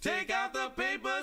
Take out the papers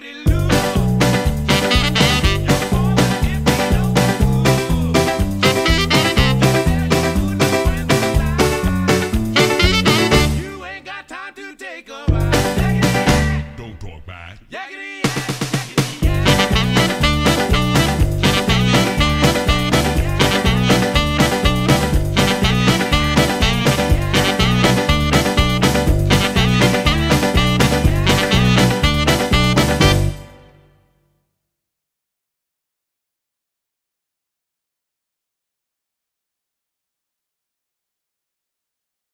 dirty loop.